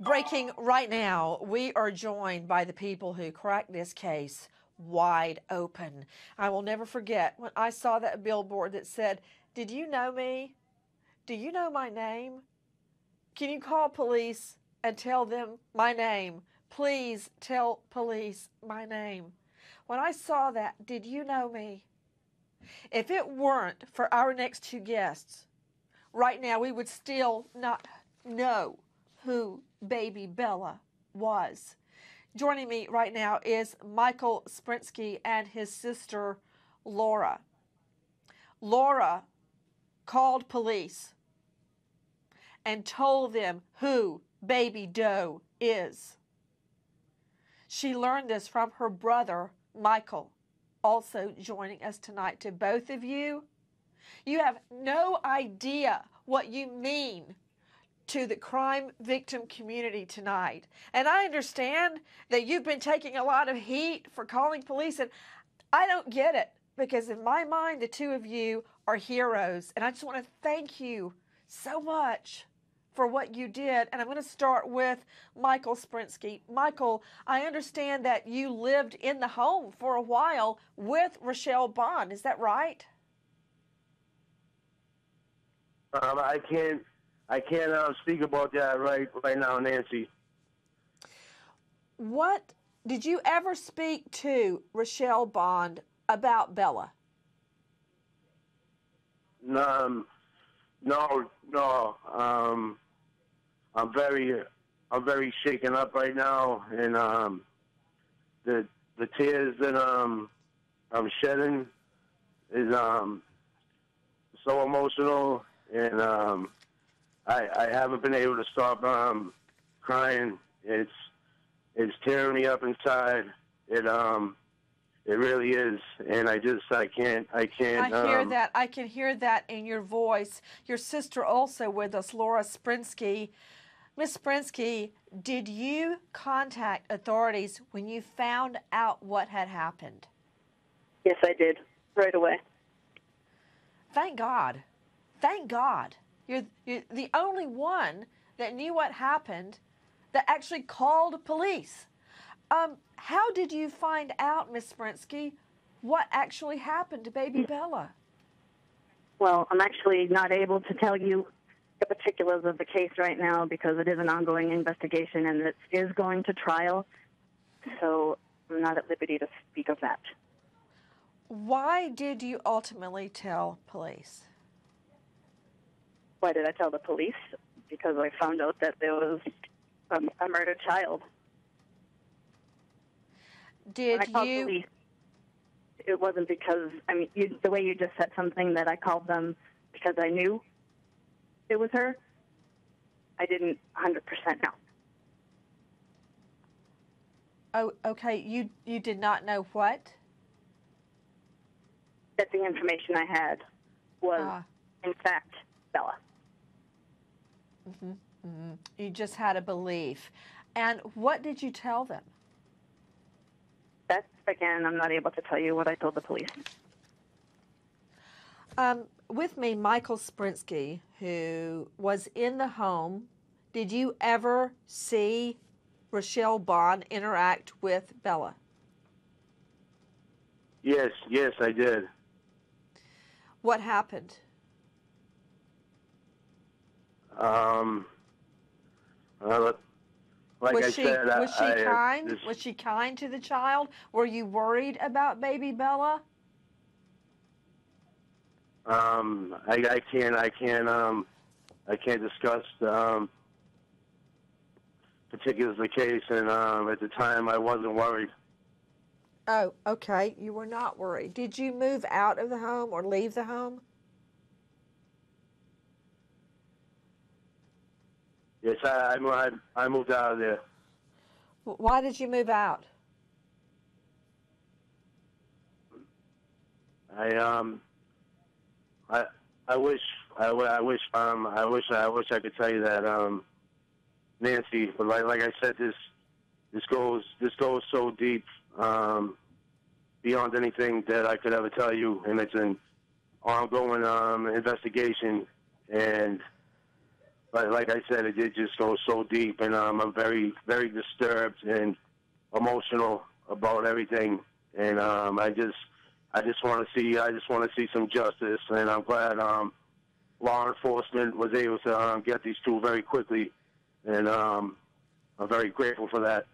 Breaking right now, we are joined by the people who cracked this case wide open. I will never forget when I saw that billboard that said, Did you know me? Do you know my name? Can you call police and tell them my name? Please tell police my name. When I saw that, did you know me? If it weren't for our next two guests, right now we would still not know who baby Bella was. Joining me right now is Michael Sprinsky and his sister Laura. Laura called police and told them who baby Doe is. She learned this from her brother Michael, also joining us tonight. To both of you, you have no idea what you mean to the crime victim community tonight. And I understand that you've been taking a lot of heat for calling police, and I don't get it because, in my mind, the two of you are heroes. And I just want to thank you so much for what you did. And I'm going to start with Michael Sprinsky. Michael, I understand that you lived in the home for a while with Rachelle Bond. Is that right? Um, I can't I can't uh, speak about that right right now, Nancy. What did you ever speak to Rachelle Bond about Bella? Um, no, no. Um, I'm very, I'm very shaken up right now, and um, the the tears that um, I'm shedding is um, so emotional, and um, I, I haven't been able to stop um, crying. It's it's tearing me up inside. It um it really is, and I just I can't I can't. I hear um, that. I can hear that in your voice. Your sister also with us, Laura Sprinsky. Miss Sprinsky, did you contact authorities when you found out what had happened? Yes, I did right away. Thank God. Thank God. You're, you're the only one that knew what happened that actually called police. Um, how did you find out, Miss Sprinsky, what actually happened to baby Bella? Well, I'm actually not able to tell you the particulars of the case right now because it is an ongoing investigation and it is going to trial. So I'm not at liberty to speak of that. Why did you ultimately tell police? Why did I tell the police? Because I found out that there was a, a murdered child. Did When I called you? police, it wasn't because I mean you, the way you just said something that I called them because I knew it was her. I didn't 100% know. Oh, okay. You you did not know what? That the information I had was, Ah. in fact, Bella. You just had a belief. And what did you tell them? That again, I'm not able to tell you what I told the police. Um, with me, Michael Sprinsky, who was in the home. Did you ever see Rachelle Bond interact with Bella? Yes, yes, I did. What happened? Um, uh, like was I she said, I- was she I, uh, kind? this- Was she kind to the child? Were you worried about baby Bella? Um, I, I can't, I can't, um, I can't discuss um, particulars of the case, and um, at the time I wasn't worried. Oh, okay. You were not worried. Did you move out of the home or leave the home? Yes, I, I, I, moved out of there. Why did you move out? I um, I, I wish, I, w- I wish, um, I wish, I wish I could tell you that, um, Nancy, but like, like I said, this, this goes, this goes so deep, um, beyond anything that I could ever tell you, and it's an ongoing um, investigation, and but like I said, it did just go so deep, and um, I'm very, very disturbed and emotional about everything. And um, I just, I just want to see, I just want to see some justice, and I'm glad um, law enforcement was able to um, get these two very quickly, and um, I'm very grateful for that.